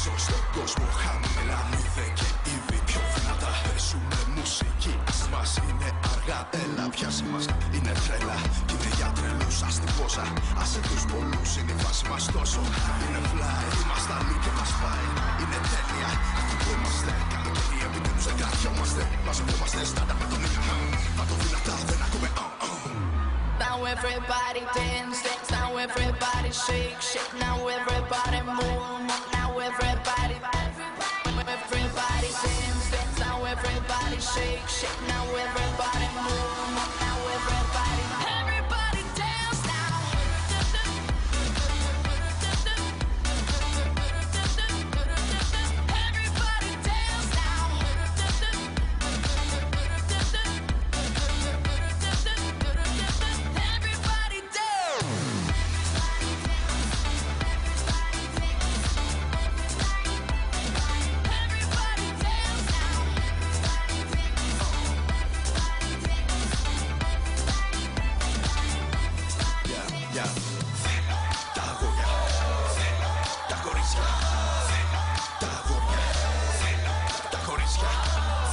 πρόβλημα Χάσω στον κόσμο χαμηλά Μηδέ και ήδη πιο δυνατά Παίζουμε μουσική Ας μας είναι αργά Έλα πιάσε μας Είναι τρέλα Κι είναι για τρελούς Ας την πόσα Άσε τους πολλούς Είναι η φάση μας τόσο Είναι fly Είμαστε αλλού και μας πάει Είναι τέλεια Αφού που είμαστε Καλοκαίρι επιτέλους δεν κρατιόμαστε Μαζευόμαστε στάντα με τον ήλιο Πατώ δυνατά δεν ακούμε oh, oh. Now everybody dance, dance. Now everybody shake, shake. Now everybody move, move. Shake, shake. Now everybody Yeah, yeah. Θέλω τα αγόρια. Θέλω τα κορίτσια. Θέλω τα αγόρια. Θέλω τα κορίτσια.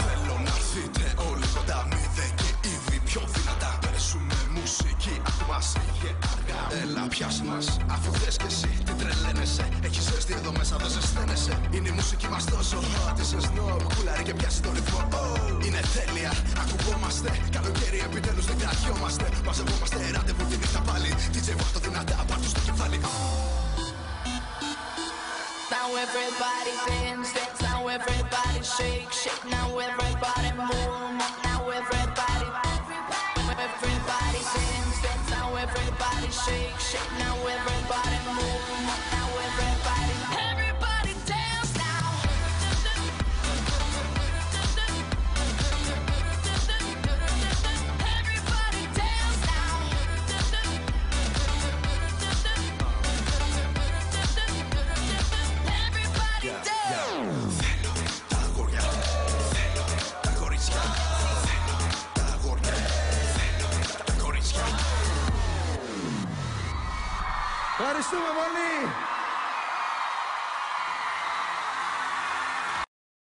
Θέλω να έρθετε όλοι κοντά. Μηδέ και ήδη πιο δυνατά. Παίζουμε μουσική. Ακόμα σε και αργά. Έλα πιάσε μας Αφού θες κι εσύ τι τρελαίνεσαι. Έχεις ζέστη εδώ μέσα δεν ζεσταίνεσαι. Είναι η μουσική μας τόσο hot. Είσαι snob. Κουλάρι και πιάσει το ρυθμό. Oh, είναι τέλεια. Ακουγόμαστε. Καλοκαίρι επιτέλους δεν κρατιόμαστε. Μαζευόμαστε ραντεβού τη νύχτα πάλι. DJ βάρ' δυνατά. Πάρ' του στο κεφάλι. Now everybody dance, dance. Now everybody shake, shake. Now everybody move, move. Now everybody, everybody dance, dance. Now everybody shake, shake. Now everybody move, move. Now Ευχαριστούμε πολύ.